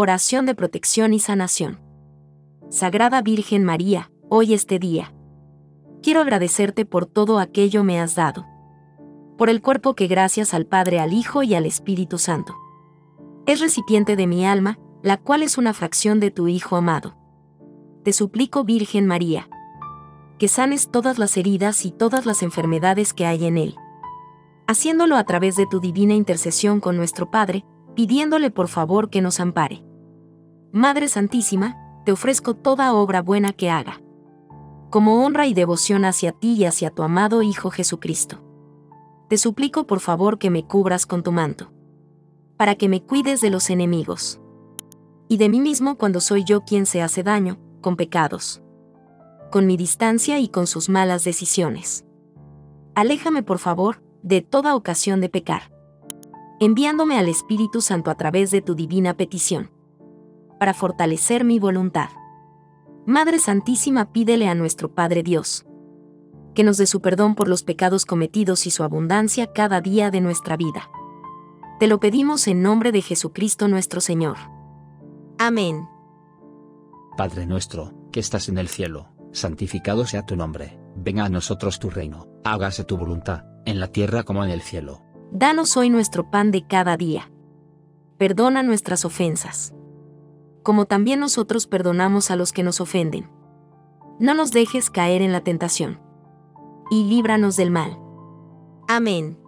Oración de protección y sanación. Sagrada Virgen María, hoy este día. Quiero agradecerte por todo aquello me has dado. Por el cuerpo que gracias al Padre, al Hijo y al Espíritu Santo. Es recipiente de mi alma, la cual es una fracción de tu Hijo amado. Te suplico, Virgen María, que sanes todas las heridas y todas las enfermedades que hay en él. Haciéndolo a través de tu divina intercesión con nuestro Padre, pidiéndole por favor que nos ampare. Madre Santísima, te ofrezco toda obra buena que haga. Como honra y devoción hacia ti y hacia tu amado Hijo Jesucristo. Te suplico por favor que me cubras con tu manto. Para que me cuides de los enemigos. Y de mí mismo cuando soy yo quien se hace daño, con pecados. Con mi distancia y con sus malas decisiones. Aléjame por favor, de toda ocasión de pecar. Enviándome al Espíritu Santo a través de tu divina petición para fortalecer mi voluntad. Madre Santísima, pídele a nuestro Padre Dios que nos dé su perdón por los pecados cometidos y su abundancia cada día de nuestra vida. Te lo pedimos en nombre de Jesucristo nuestro Señor. Amén. Padre nuestro, que estás en el cielo, santificado sea tu nombre, venga a nosotros tu reino, hágase tu voluntad, en la tierra como en el cielo. Danos hoy nuestro pan de cada día. Perdona nuestras ofensas como también nosotros perdonamos a los que nos ofenden. No nos dejes caer en la tentación. Y líbranos del mal. Amén.